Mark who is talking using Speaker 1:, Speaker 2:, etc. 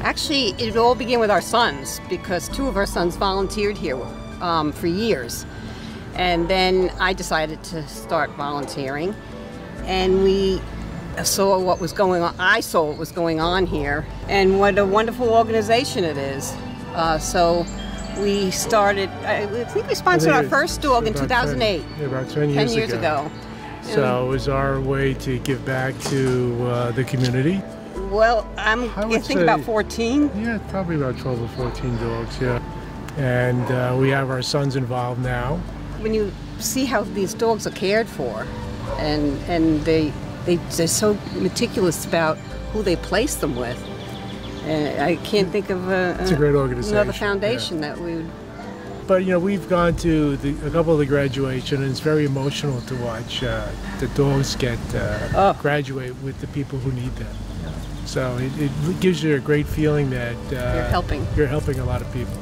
Speaker 1: Actually, it all began with our sons because two of our sons volunteered here um, for years. And then I decided to start volunteering. And we saw what was going on. I saw what was going on here and what a wonderful organization it is. Uh, so we started, I think we sponsored our first dog in 2008.
Speaker 2: 10, yeah, about 10 years,
Speaker 1: 10 years ago.
Speaker 2: ago. So it was our way to give back to uh, the community.
Speaker 1: Well, I'm, I, think say, about 14.
Speaker 2: Yeah, probably about 12 or 14 dogs, yeah. And uh, we have our sons involved now.
Speaker 1: When you see how these dogs are cared for, and, and they, they, they're so meticulous about who they place them with, and I can't think of a,
Speaker 2: it's a great organization.
Speaker 1: another foundation yeah. that we would
Speaker 2: but you know, we've gone to the, a couple of the graduation, and it's very emotional to watch uh, the dogs get uh, oh. graduate with the people who need them. So it, it, gives you a great feeling that
Speaker 1: uh, you're helping.
Speaker 2: You're helping a lot of people.